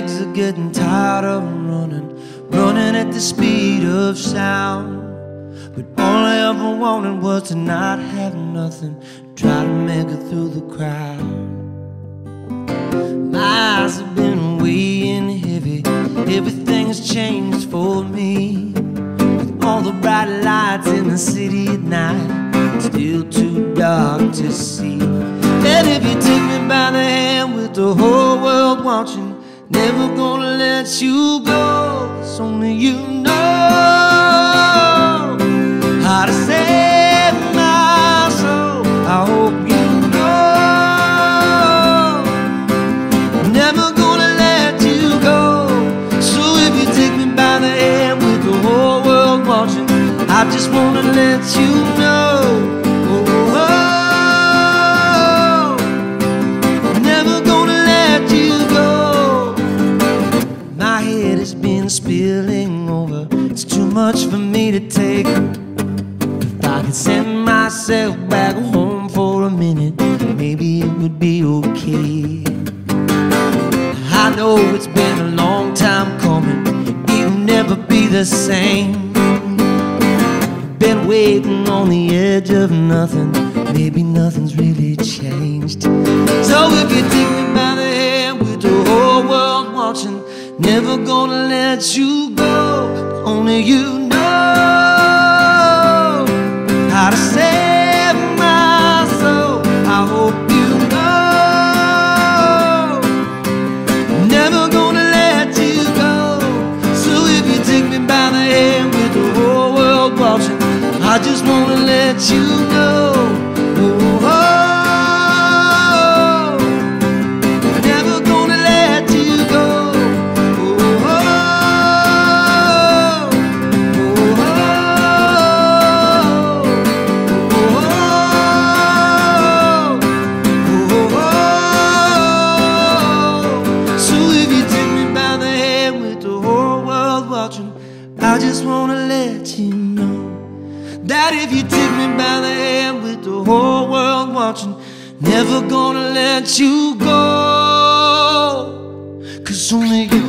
legs are getting tired of running, running at the speed of sound. But all I ever wanted was to not have nothing, try to make it through the crowd. My eyes have been weighing heavy, everything's changed for me. With all the bright lights in the city at night, still too dark to see. And if you take me by the hand with the whole world watching, never gonna let you go. It's only you know how to save my soul. I hope you know. Never gonna let you go. So if you take me by the hand with the whole world watching, I just wanna let you know. My head has been spilling over. It's too much for me to take. If I could send myself back home for a minute, maybe it would be okay. I know it's been a long time coming, it'll never be the same. Been waiting on the edge of nothing, maybe nothing's really changed. So if you take me by the hand with the whole world watching, never gonna let you go, only you know how to save my soul. I hope you know. Never gonna let you go. So if you take me by the hand with the whole world watching, I just wanna let you know. I just wanna let you know that if you take me by the hand with the whole world watching, never gonna let you go. Cause only you